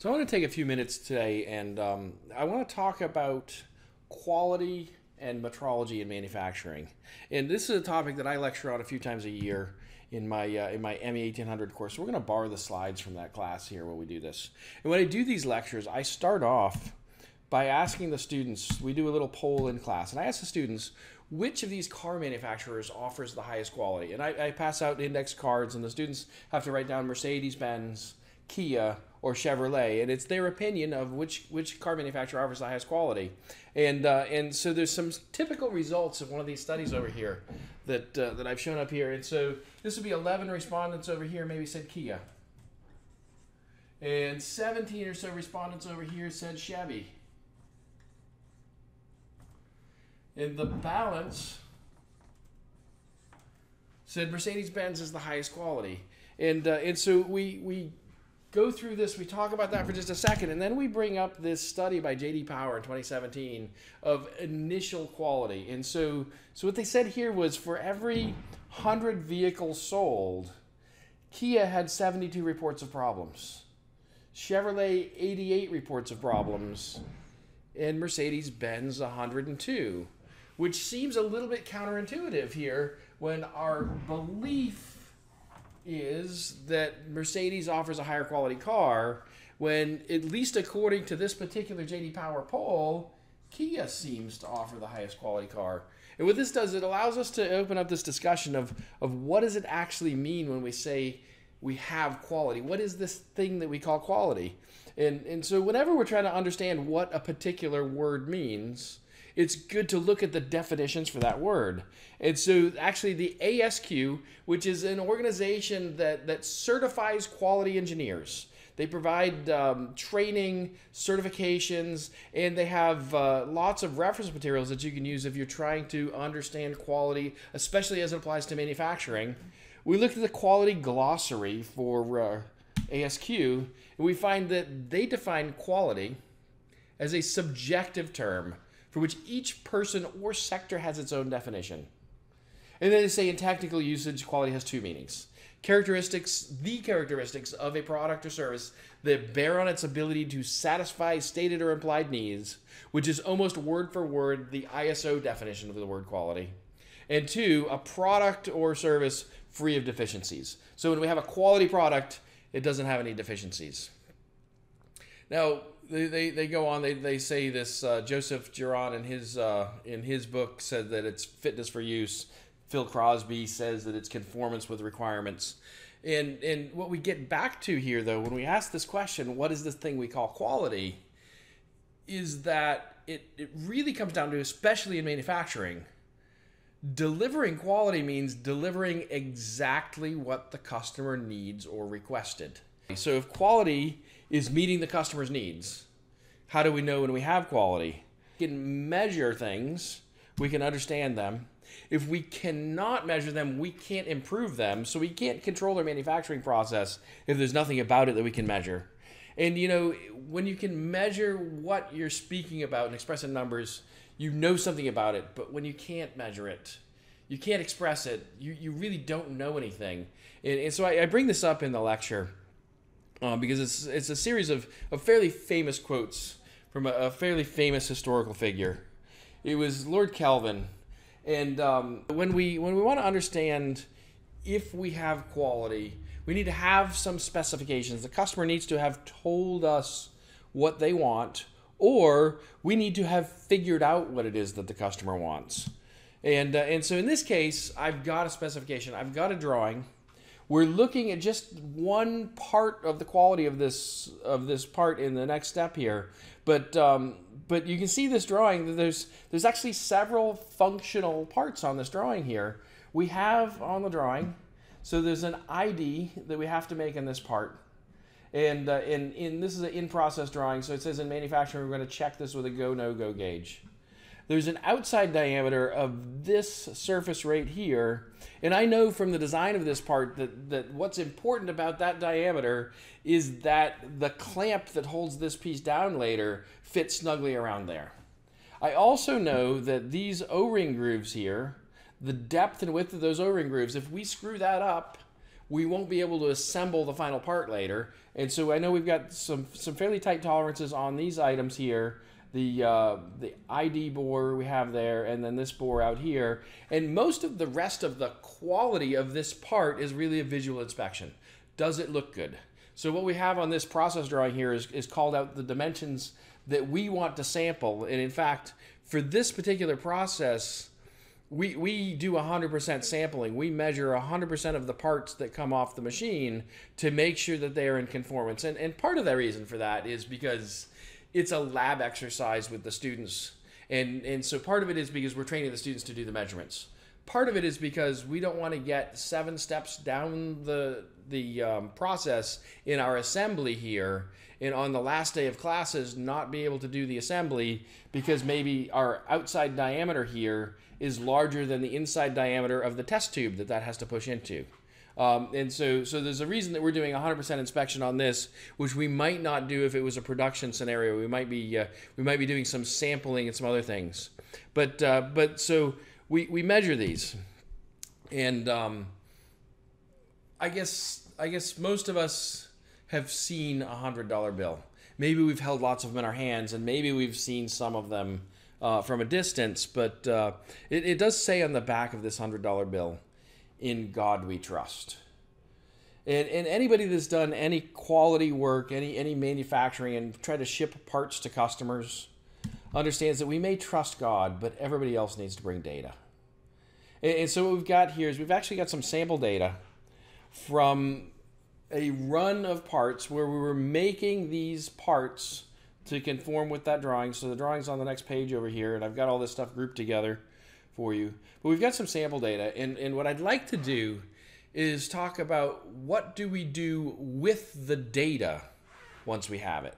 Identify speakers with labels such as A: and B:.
A: So I want to take a few minutes today, and um, I want to talk about quality and metrology in manufacturing. And this is a topic that I lecture on a few times a year in my uh, in my ME 1800 course. So we're going to borrow the slides from that class here when we do this. And when I do these lectures, I start off by asking the students. We do a little poll in class, and I ask the students which of these car manufacturers offers the highest quality. And I, I pass out index cards, and the students have to write down Mercedes Benz, Kia, or Chevrolet, and it's their opinion of which which car manufacturer offers the highest quality. And uh, and so there's some typical results of one of these studies over here that uh, that I've shown up here. And so this would be 11 respondents over here, maybe said Kia, and 17 or so respondents over here said Chevy. And the balance said Mercedes Benz is the highest quality. And, uh, and so we, we go through this, we talk about that for just a second, and then we bring up this study by JD Power in 2017 of initial quality. And so, so what they said here was for every 100 vehicles sold, Kia had 72 reports of problems, Chevrolet 88 reports of problems, and Mercedes Benz 102, which seems a little bit counterintuitive here when our belief is that Mercedes offers a higher quality car when, at least according to this particular JD Power poll, Kia seems to offer the highest quality car. And what this does, it allows us to open up this discussion of, of what does it actually mean when we say we have quality? What is this thing that we call quality? And, and so, whenever we're trying to understand what a particular word means, it's good to look at the definitions for that word. And so, actually, the ASQ, which is an organization that, that certifies quality engineers, they provide um, training, certifications, and they have uh, lots of reference materials that you can use if you're trying to understand quality, especially as it applies to manufacturing. We looked at the quality glossary for uh, ASQ, and we find that they define quality as a subjective term for which each person or sector has its own definition. And then they say in technical usage, quality has two meanings. Characteristics, the characteristics of a product or service that bear on its ability to satisfy stated or implied needs, which is almost word for word the ISO definition of the word quality. And two, a product or service free of deficiencies. So when we have a quality product, it doesn't have any deficiencies. Now, they, they, they go on. They, they say this. Uh, Joseph Juran in his uh, in his book said that it's fitness for use. Phil Crosby says that it's conformance with requirements. And and what we get back to here, though, when we ask this question, what is this thing we call quality? Is that it, it really comes down to, especially in manufacturing, delivering quality means delivering exactly what the customer needs or requested. So if quality is meeting the customer's needs. How do we know when we have quality? We can measure things, we can understand them. If we cannot measure them, we can't improve them. So we can't control their manufacturing process if there's nothing about it that we can measure. And you know, when you can measure what you're speaking about and express in numbers, you know something about it. But when you can't measure it, you can't express it, you, you really don't know anything. And, and so I, I bring this up in the lecture uh, because it's it's a series of, of fairly famous quotes from a, a fairly famous historical figure. It was Lord Kelvin, and um, when we when we want to understand if we have quality, we need to have some specifications. The customer needs to have told us what they want, or we need to have figured out what it is that the customer wants. And uh, and so in this case, I've got a specification. I've got a drawing we're looking at just one part of the quality of this of this part in the next step here. But um, but you can see this drawing. that There's there's actually several functional parts on this drawing here. We have on the drawing, so there's an ID that we have to make in this part. And uh, in, in this is an in-process drawing, so it says in manufacturing we're going to check this with a go no go gauge there's an outside diameter of this surface right here. And I know from the design of this part that, that what's important about that diameter is that the clamp that holds this piece down later fits snugly around there. I also know that these O-ring grooves here, the depth and width of those O-ring grooves, if we screw that up, we won't be able to assemble the final part later. And so I know we've got some some fairly tight tolerances on these items here. The uh, the ID bore we have there, and then this bore out here. And most of the rest of the quality of this part is really a visual inspection. Does it look good? So what we have on this process drawing here is, is called out the dimensions that we want to sample. And in fact, for this particular process, we, we do 100% sampling. We measure 100% of the parts that come off the machine to make sure that they are in conformance. And, and part of the reason for that is because it's a lab exercise with the students. And, and so part of it is because we're training the students to do the measurements. Part of it is because we don't want to get seven steps down the, the um, process in our assembly here and on the last day of classes not be able to do the assembly because maybe our outside diameter here is larger than the inside diameter of the test tube that that has to push into. Um, and so, so there's a reason that we're doing 100% inspection on this, which we might not do if it was a production scenario. We might be uh, we might be doing some sampling and some other things, but uh, but so we we measure these, and um, I guess I guess most of us have seen a hundred dollar bill. Maybe we've held lots of them in our hands, and maybe we've seen some of them uh, from a distance. But uh, it, it does say on the back of this hundred dollar bill, "In God we trust." And, and anybody that's done any quality work, any any manufacturing, and try to ship parts to customers, understands that we may trust God, but everybody else needs to bring data. And, and so what we've got here is we've actually got some sample data from a run of parts where we were making these parts to conform with that drawing. So the drawing's on the next page over here, and I've got all this stuff grouped together for you. But we've got some sample data, and, and what I'd like to do is talk about what do we do with the data once we have it.